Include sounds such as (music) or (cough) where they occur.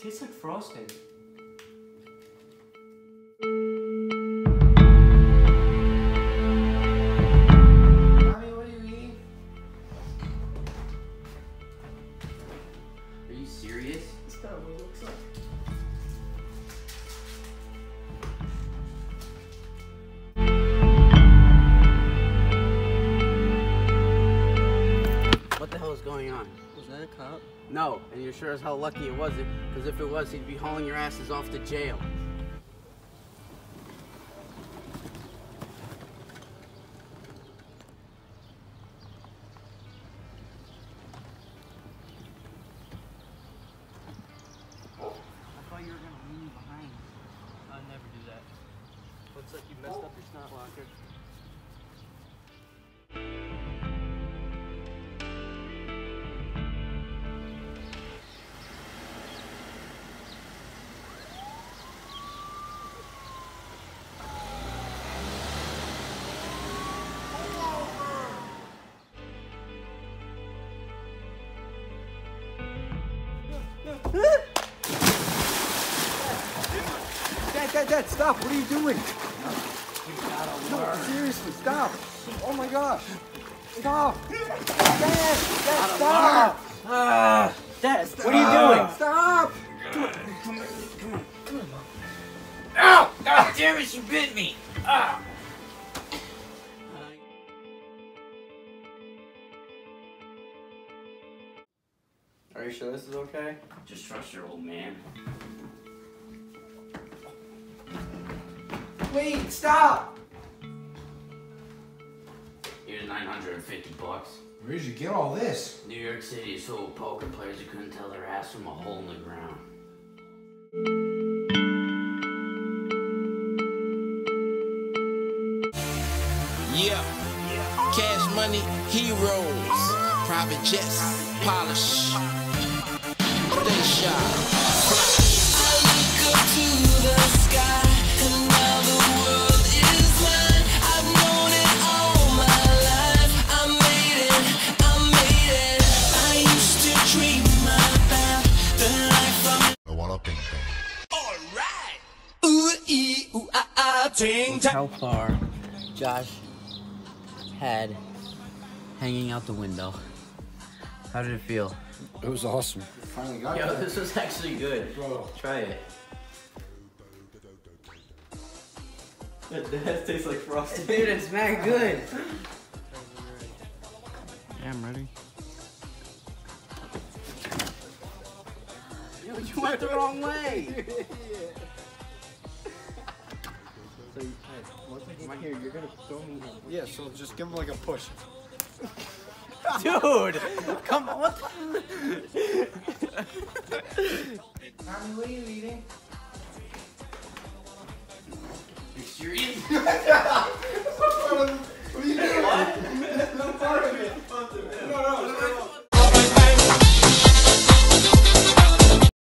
tastes like frosting. Mommy, what are you eating? Are you serious? That's kind of what it looks like. What the hell is going on? Was that a cop? No, and you're sure as hell lucky it wasn't, because if it was, he'd be hauling your asses off to jail. I thought you were gonna leave me behind. I'd never do that. Looks like you messed up your snot locker. Dad, Dad, Dad, stop. What are you doing? No, seriously, stop. Oh my gosh. Stop. Dad, Dad, stop. Dad, what are you doing? Stop. Ow! God damn it, you bit me! Ah! Are you sure this is okay? Just trust your old man. Wait, stop. Here's 950 bucks. Where did you get all this? New York City is full of poker players who couldn't tell their ass from a hole in the ground. Yeah. Cash money, heroes. Private jets, polish. Stay shy. Pong. How far Josh had hanging out the window. How did it feel? It was awesome. Finally got Yo, this was actually good. Bro. Try it. That tastes like frosting. Dude, it's mad good. Yeah, I'm ready. Yo, you went the wrong way. (laughs) So, hey, once I get here, you're gonna throw me in. Yeah, so just give him like a push. (laughs) Dude! (laughs) Come on, what Mommy, what are you eating? You serious? (laughs)